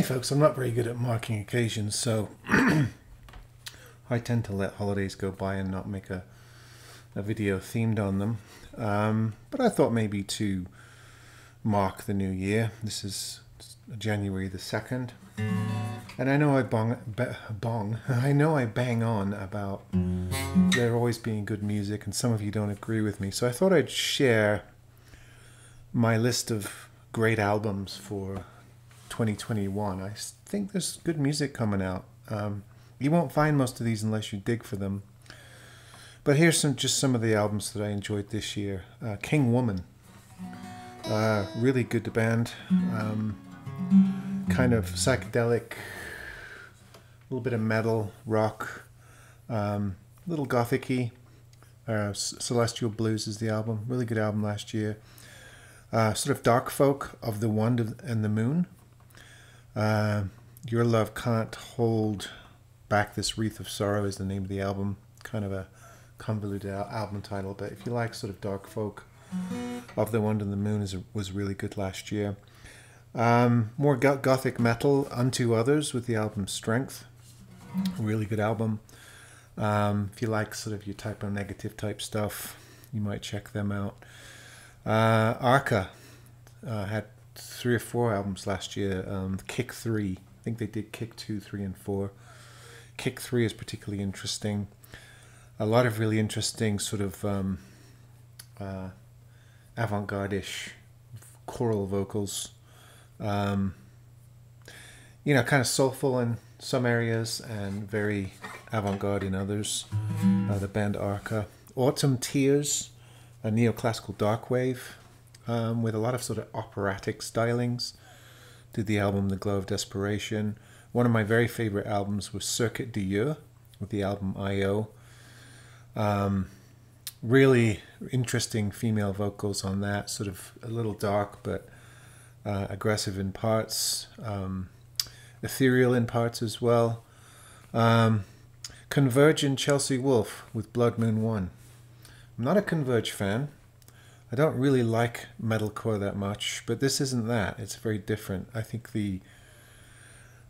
Hey folks, I'm not very good at marking occasions, so I tend to let holidays go by and not make a, a video themed on them. Um, but I thought maybe to mark the new year. This is January the 2nd. And I know I bong, bong, I know I bang on about there always being good music, and some of you don't agree with me. So I thought I'd share my list of great albums for 2021. I think there's good music coming out. Um, you won't find most of these unless you dig for them. But here's some just some of the albums that I enjoyed this year. Uh, King Woman, uh, really good band. Um, kind of psychedelic, a little bit of metal, rock, um, a little gothicy. Uh, Celestial Blues is the album. Really good album last year. Uh, sort of dark folk of the Wand and the Moon. Uh, Your Love Can't Hold Back This Wreath of Sorrow is the name of the album. Kind of a convoluted album title, but if you like sort of dark folk, Of the Wand and the Moon is, was really good last year. Um, more gothic metal, Unto Others with the album Strength. Really good album. Um, if you like sort of your Type O Negative type stuff, you might check them out. Uh, Arca uh, had three or four albums last year. Um, Kick Three, I think they did Kick Two, Three, and Four. Kick Three is particularly interesting. A lot of really interesting sort of um, uh, avant-garde-ish choral vocals. Um, you know, kind of soulful in some areas and very avant-garde in others. Uh, the band Arca. Autumn Tears, a neoclassical dark wave um, with a lot of sort of operatic stylings. Did the album The Glow of Desperation. One of my very favorite albums was Circuit des Yeux with the album I.O. Um, really interesting female vocals on that, sort of a little dark but uh, aggressive in parts, um, ethereal in parts as well. Um, Converge and Chelsea Wolfe with Blood Moon 1. I'm not a Converge fan. I don't really like metalcore that much, but this isn't that. It's very different. I think the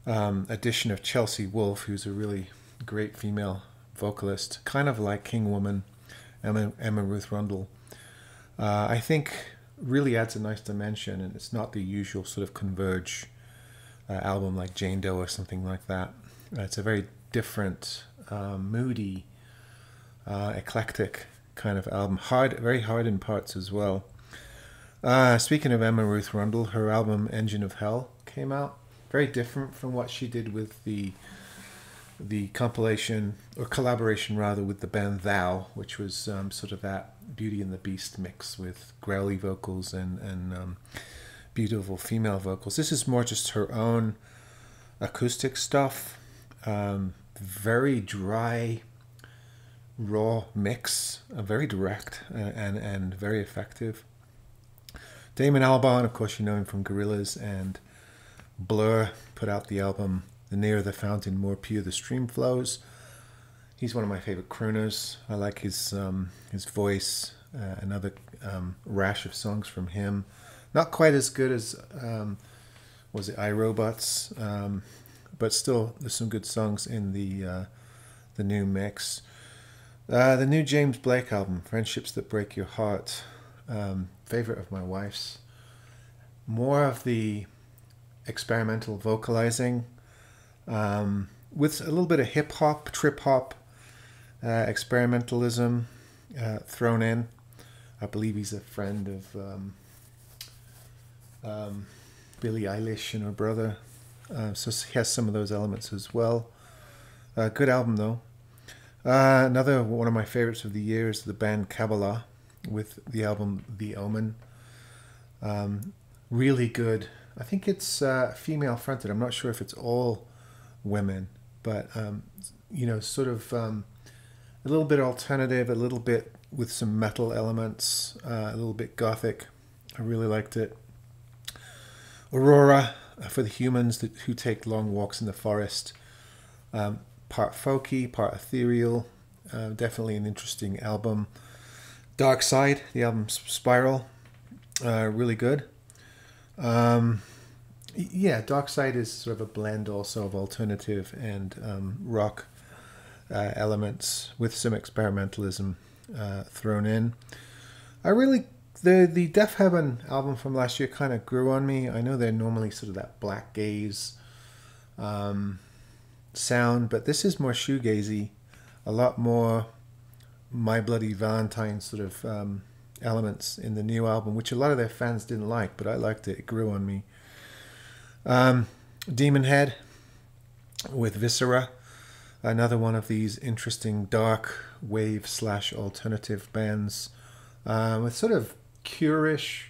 um, addition of Chelsea Wolfe, who's a really great female vocalist, kind of like King Woman, Emma, Emma Ruth Rundle, uh, I think really adds a nice dimension, and it's not the usual sort of converge uh, album like Jane Doe or something like that. Uh, it's a very different, uh, moody, uh, eclectic kind of album. Hard, very hard in parts as well. Uh, speaking of Emma Ruth Rundle, her album Engine of Hell came out. Very different from what she did with the the compilation or collaboration rather with the band Thou, which was um, sort of that Beauty and the Beast mix with growly vocals and and um, beautiful female vocals. This is more just her own acoustic stuff. Um, very dry, raw mix, uh, very direct uh, and and very effective. Damon Albarn, of course, you know him from Gorillaz and Blur, put out the album "The Nearer the Fountain, More Pure the Stream Flows." He's one of my favorite crooners. I like his um, his voice. Uh, another um, rash of songs from him. Not quite as good as um, was it iRobots, um, but still there's some good songs in the uh, the new mix. Uh, the new James Blake album, Friendships That Break Your Heart, um, favorite of my wife's. More of the experimental vocalizing um, with a little bit of hip hop, trip hop, uh, experimentalism uh, thrown in. I believe he's a friend of um, um, Billie Eilish and her brother. Uh, so he has some of those elements as well. Uh, good album though. Uh, another one of my favorites of the year is the band Kabbalah with the album The Omen. Um, really good. I think it's uh, female fronted. I'm not sure if it's all women, but um, you know, sort of um, a little bit alternative, a little bit with some metal elements, uh, a little bit gothic. I really liked it. Aurora uh, for the humans that, who take long walks in the forest. Um, part folky, part ethereal. Uh, definitely an interesting album. Dark Side, the album Spiral, uh, really good. Um, yeah, Dark Side is sort of a blend also of alternative and um, rock uh, elements with some experimentalism uh, thrown in. I really the the Deafheaven album from last year kind of grew on me. I know they're normally sort of that black gaze um, sound, but this is more shoegazy, a lot more My Bloody Valentine sort of um, elements in the new album, which a lot of their fans didn't like, but I liked it. It grew on me. Um, Demon Head with Viscera, another one of these interesting dark wave slash alternative bands uh, with sort of curish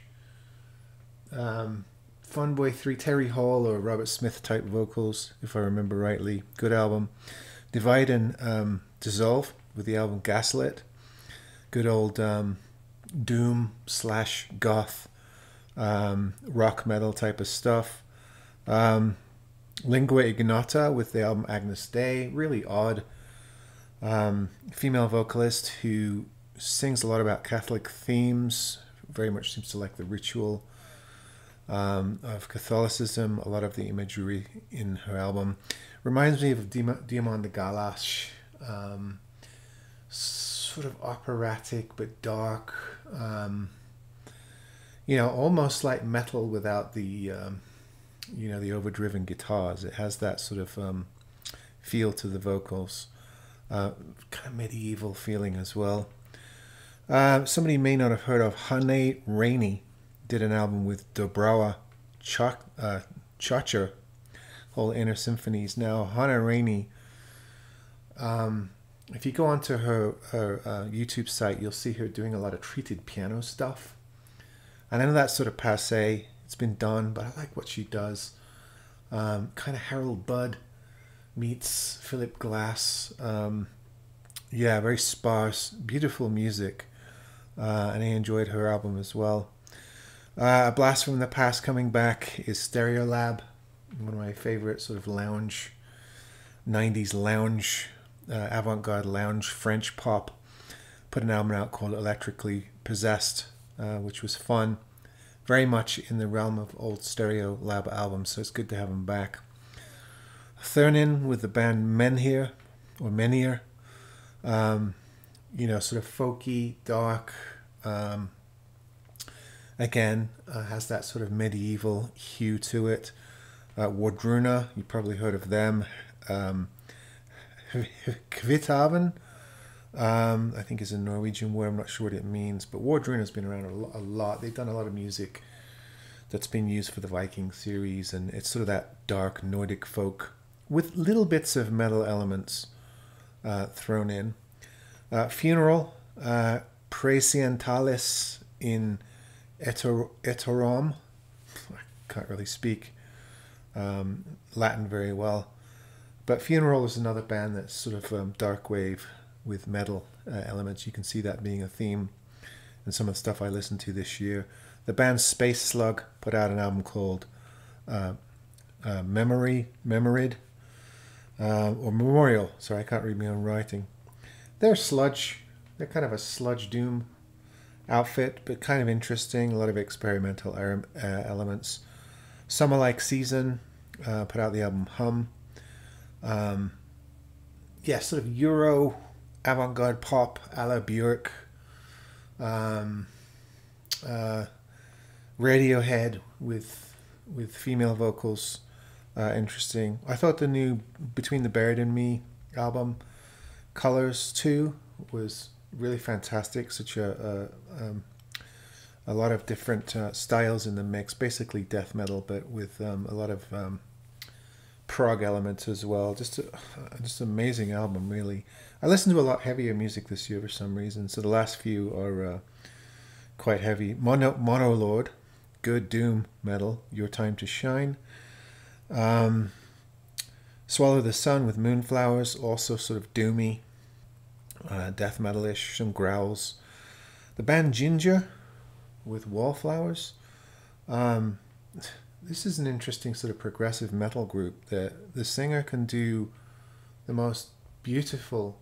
um, Funboy 3 Terry Hall or Robert Smith type vocals, if I remember rightly. Good album. Divide and um, Dissolve with the album Gaslit. Good old um, doom slash goth um, rock metal type of stuff. Um, Lingua Ignota with the album Agnes Day. Really odd um, female vocalist who sings a lot about Catholic themes, very much seems to like the ritual um, of Catholicism. A lot of the imagery in her album reminds me of Diamanda Galás, um, sort of operatic but dark. Um, you know, almost like metal without the, um, you know, the overdriven guitars. It has that sort of um, feel to the vocals, uh, kind of medieval feeling as well. Uh, somebody may not have heard of Hania Rani did an album with Dobrawa Ch- uh, Czocher, whole inner symphonies. Now, Hania Rani, um, if you go onto her, her uh, YouTube site, you'll see her doing a lot of treated piano stuff. And I know that's sort of passe, it's been done, but I like what she does. Um, kind of Harold Budd meets Philip Glass. Um, yeah, very sparse, beautiful music uh, and I enjoyed her album as well. Uh, a Blast from the Past coming back is Stereolab, one of my favorite sort of lounge, 90s lounge, uh, avant garde lounge French pop. Put an album out called Electrically Possessed, uh, which was fun. Very much in the realm of old Stereolab albums, so it's good to have them back. Thurnin with the band Menhir, or Menhir. Um, you know, sort of folky, dark. Um, again, uh, has that sort of medieval hue to it. Uh, Wardruna, you probably heard of them. Um, Kvitravn, um, I think is a Norwegian word. I'm not sure what it means, but Wardruna has been around a, a lot. They've done a lot of music that's been used for the Viking series, and it's sort of that dark Nordic folk with little bits of metal elements uh, thrown in. Uh, funeral, uh, in Etor- Etorom. I can't really speak um, Latin very well. But Funeral is another band that's sort of um, dark wave with metal uh, elements. You can see that being a theme in some of the stuff I listened to this year. The band Space Slug put out an album called uh, uh, Memory, Memorid, uh, or Memorial. Sorry, I can't read my own writing. They're sludge. They're kind of a sludge doom outfit, but kind of interesting. A lot of experimental er, uh, elements. Summer Like Season uh, put out the album Hum. Um, yeah, sort of Euro avant garde pop a la Björk. Um, uh, Radiohead with with female vocals. Uh, interesting. I thought the new Between the Buried and Me album Colors too was really fantastic. Such a a, um, a lot of different uh, styles in the mix, basically death metal, but with um, a lot of um, prog elements as well. Just a, just amazing album, really. I listened to a lot heavier music this year for some reason, so the last few are uh, quite heavy. Mono Monolord, good doom metal. Your time to shine. Um, Swallow the Sun with Moonflowers, also sort of doomy, uh, death metalish, some growls. The band Jinjer with Wallflowers. Um, this is an interesting sort of progressive metal group that the singer can do the most beautiful,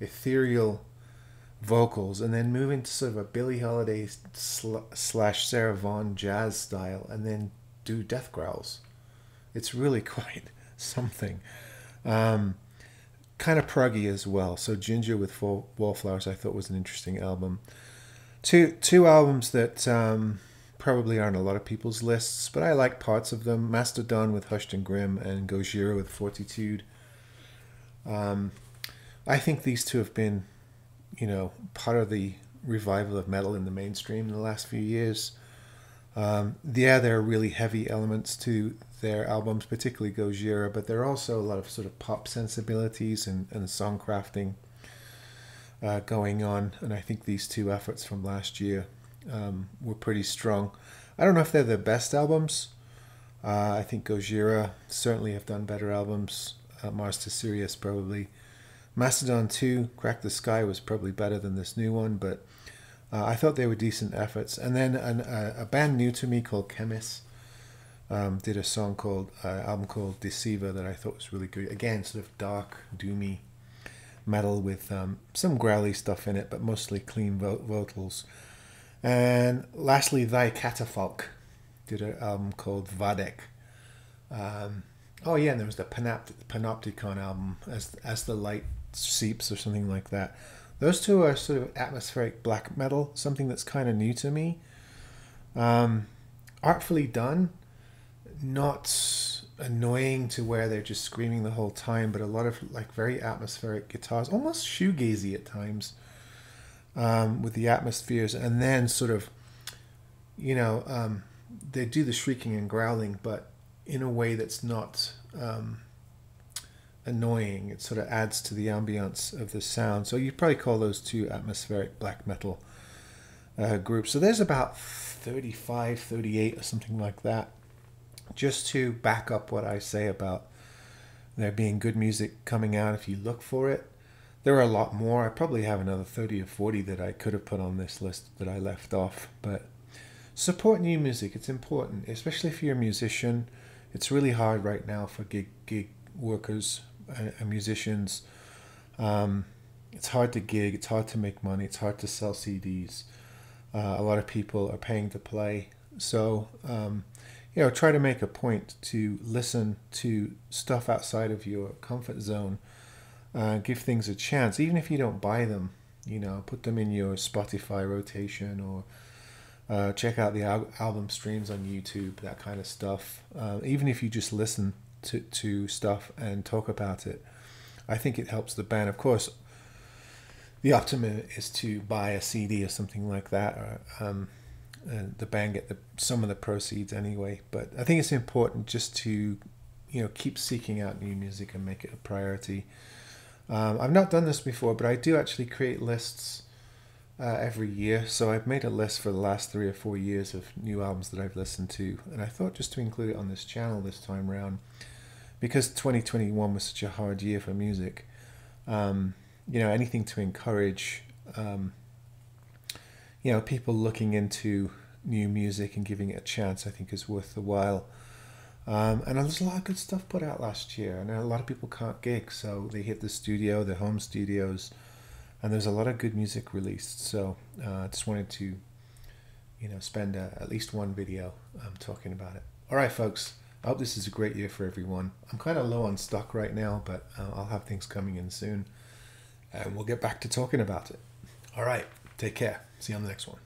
ethereal vocals and then move into sort of a Billie Holiday sl- slash Sarah Vaughan jazz style and then do death growls It's really quite something. Um, kind of proggy as well. So Jinjer with Wallflowers I thought was an interesting album. Two two albums that um, probably aren't a lot of people's lists, but I like parts of them. Mastodon with Hushed and Grim and Gojira with Fortitude. Um, I think these two have been, you know, part of the revival of metal in the mainstream in the last few years. Um, yeah, there are really heavy elements to their albums, particularly Gojira, but there are also a lot of sort of pop sensibilities and, and song crafting uh, going on. And I think these two efforts from last year um, were pretty strong. I don't know if they're the best albums. Uh, I think Gojira certainly have done better albums. Uh, Mars to Sirius probably. Mastodon 2, Crack the Skye was probably better than this new one, but uh, I thought they were decent efforts. And then an, a, a, band new to me called Khemmis um, did a song called, uh, album called Deceiver that I thought was really good. Again, sort of dark, doomy metal with um, some growly stuff in it, but mostly clean vo- vocals. And lastly, Thy Catafalque did an album called Vadak. Um, oh yeah, and there was the Panopt- Panopticon album, as as the light seeps or something like that. Those two are sort of atmospheric black metal, something that's kind of new to me. Um, artfully done, not annoying to where they're just screaming the whole time, but a lot of like very atmospheric guitars, almost shoegazy at times um, with the atmospheres, and then sort of, you know, um, they do the shrieking and growling, but in a way that's not um, annoying. It sort of adds to the ambience of the sound. So you probably call those two atmospheric black metal uh, groups. So there's about 35, 38 or something like that. Just to back up what I say about there being good music coming out if you look for it. There are a lot more. I probably have another 30 or 40 that I could have put on this list that I left off. But support new music. It's important, especially if you're a musician. It's really hard right now for gig gig workers and musicians. Um, it's hard to gig. It's hard to make money. It's hard to sell CDs. Uh, a lot of people are paying to play. So, um, you know, try to make a point to listen to stuff outside of your comfort zone uh, give things a chance, even if you don't buy them. You know, put them in your Spotify rotation or uh, check out the al- album streams on YouTube, that kind of stuff. Uh, even if you just listen to, to stuff and talk about it, I think it helps the band. Of course, the optimum is to buy a CD or something like that, or, um, and the band get the, some of the proceeds anyway. But I think it's important just to, you know, keep seeking out new music and make it a priority. Um, I've not done this before, but I do actually create lists uh, every year. So I've made a list for the last three or four years of new albums that I've listened to, and I thought just to include it on this channel this time around, because 2021 was such a hard year for music. Um, you know, anything to encourage, um, you know, people looking into new music and giving it a chance, I think is worth the while. Um, and there's a lot of good stuff put out last year. And a lot of people can't gig, so they hit the studio, the home studios, and there's a lot of good music released. So uh, I just wanted to, you know, spend uh, at least one video um, talking about it. All right, folks. I hope this is a great year for everyone. I'm kind of low on stock right now, but uh, I'll have things coming in soon, and we'll get back to talking about it. All right, take care. See you on the next one.